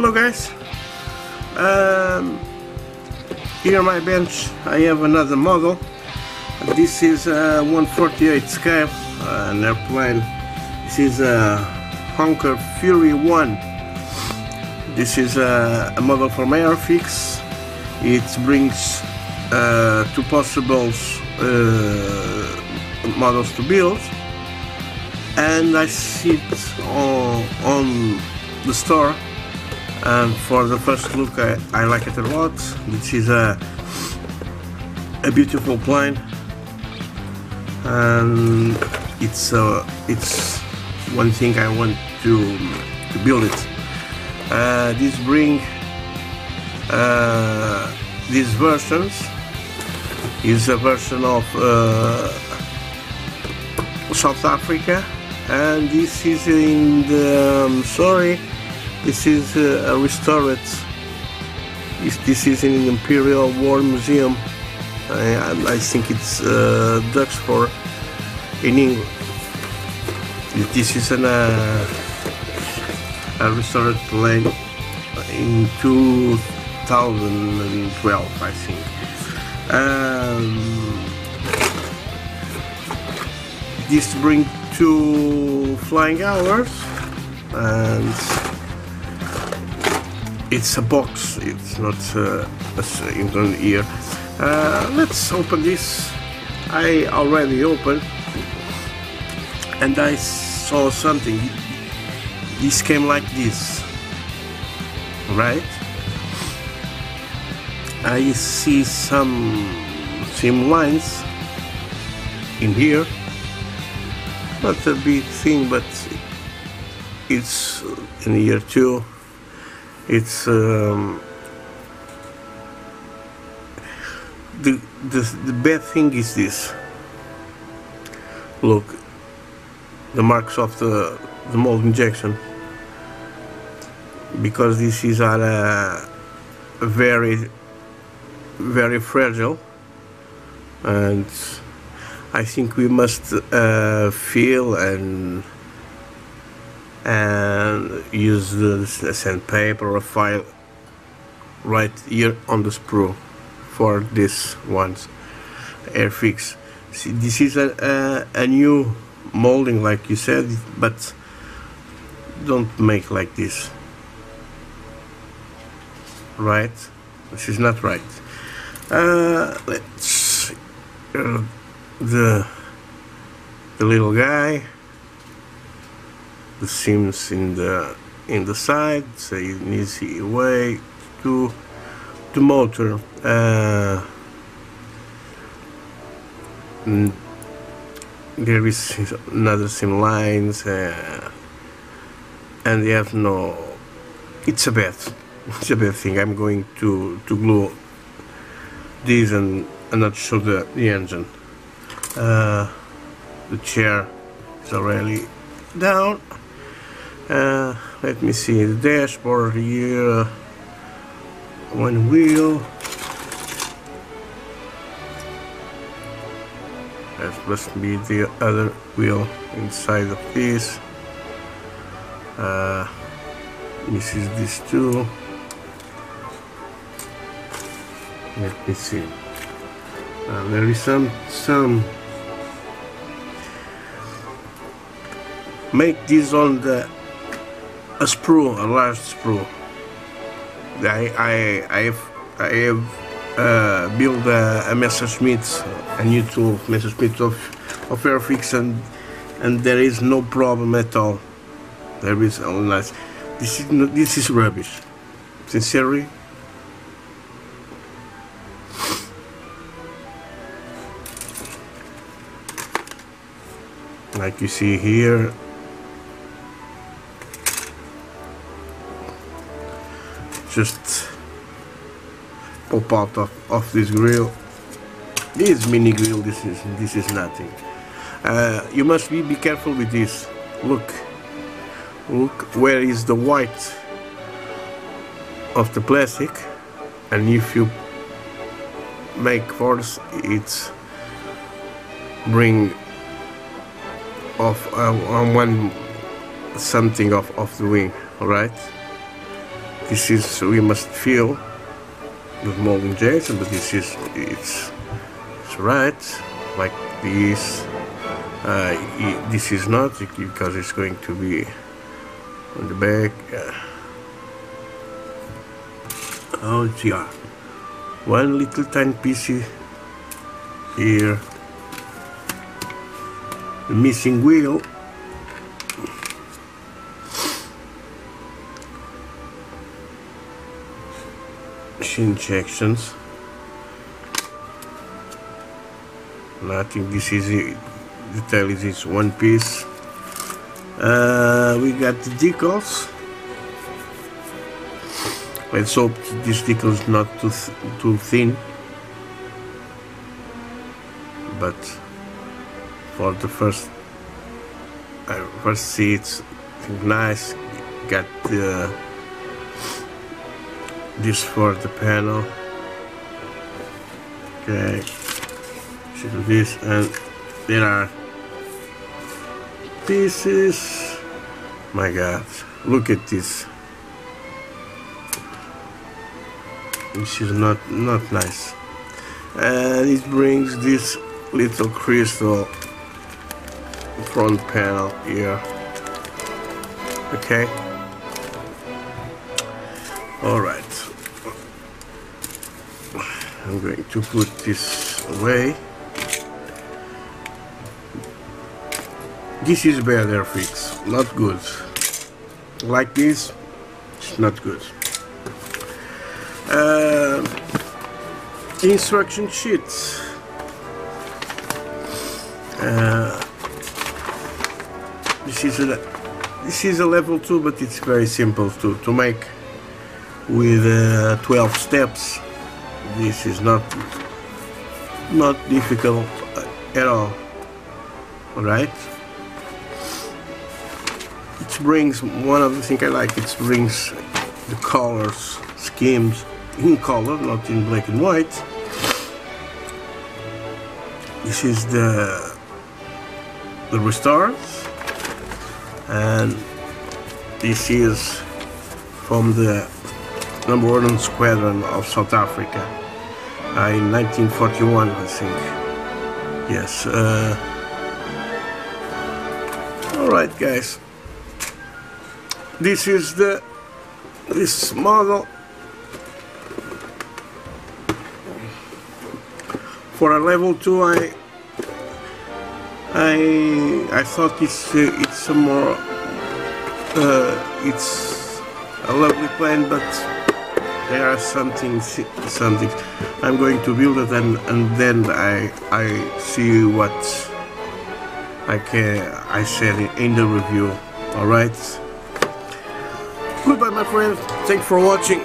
Hello guys. Um, here on my bench I have another model. This is a 148 scale, uh, an airplane. This is a Hawker Fury 1. This is a, a model from Airfix. It brings uh, two possible uh, models to build and I see it on, on the store and for the first look I, I like it a lot. This is a a beautiful plane. And it's uh, it's one thing I want to to build it. Uh, this bring uh, these versions is a version of uh, South Africa. And this is in the um, sorry this is uh, a restored this, this is in the Imperial War Museum I, I think it's uh, Duxford in England. This is an, uh, a restored plane in 2012 I think. Um, this brings two flying hours and it's a box it's not uh, a here uh, let's open this. I already opened. And I saw something. This came like this. Right? I see some seam lines in here. Not a big thing but it's in year two it's um, the, the the bad thing is this. Look the marks of the the mold injection. Because this is a uh, very very fragile and I think we must uh, feel and and use the sandpaper or file right here on the sprue for this ones Airfix. See, this is a, a, a new molding like you said, but don't make like this. Right? This is not right. Uh, let's uh, the the little guy the seams in the in the side so it needs way to the motor uh, there is another seam lines uh, and they have no it's a bad it's a bad thing. I'm going to to glue these and, and not show the, the engine. Uh, the chair is already down uh, let me see the dashboard here one wheel. That must be the other wheel inside of this. Uh, this is this too. Let me see. Uh, there is some some. Make this on the a sprue, a large sprue. I I I have I have uh, built a, a Messerschmitt, a new tool, Messerschmitt of of Airfix, and and there is no problem at all. There is only nice. This is no, this is rubbish. Sincerely. Like you see here, just pop out of, of this grill. This mini grill this is this is nothing. Uh, you must be be careful with this. Look. Look where is the white of the plastic? And if you make force it's bring off uh, on one something of, of the wing all right this is we must feel with molding injection but this is it's it's right. Like this uh, this is not because it's going to be on the back uh, oh yeah. One little tiny piece here. The missing wheel injections. And I think this is it the tail is one piece. Uh, we got the decals. Let's hope this decal is not too, th too thin. But for the first uh, first see it's nice got the this for the panel. Okay. Should do this and there are pieces. My god. Look at this. This is not not nice. And it brings this little crystal front panel here. Okay all right. I'm going to put this away. This is bad Airfix not good. Like this it's not good. Uh, instruction sheets. Uh, this is a this is a level 2 but it's very simple to, to make with uh, 12 steps. This is not not difficult at all. Alright it brings one of the things I like it brings the colors schemes in color not in black and white. This is the the restores and this is from the number one squadron of South Africa. Uh, in 1941 I think. Yes uh, alright guys. This is the this model for a level 2 I I I thought it's uh, it's a more uh, it's a lovely plane but there are something something. I'm going to build it and and then I I see what I can I said in the review. All right? Goodbye my friend. Thanks for watching